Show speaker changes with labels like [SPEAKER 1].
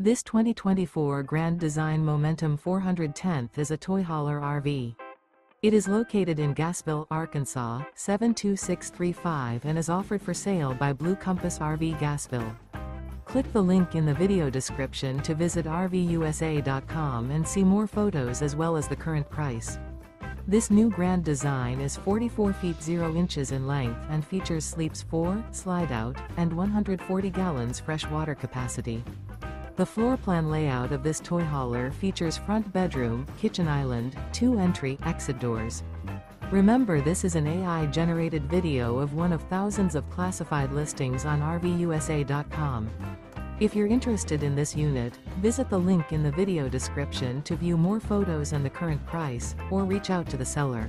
[SPEAKER 1] This 2024 Grand Design Momentum 410th is a toy hauler RV. It is located in Gassville, Arkansas, 72635 and is offered for sale by Blue Compass RV Gassville. Click the link in the video description to visit RVUSA.com and see more photos as well as the current price. This new grand design is 44 feet 0 inches in length and features sleeps 4, slide out, and 140 gallons fresh water capacity. The floor plan layout of this toy hauler features front bedroom, kitchen island, two entry, exit doors. Remember this is an AI-generated video of one of thousands of classified listings on RVUSA.com. If you're interested in this unit, visit the link in the video description to view more photos and the current price, or reach out to the seller.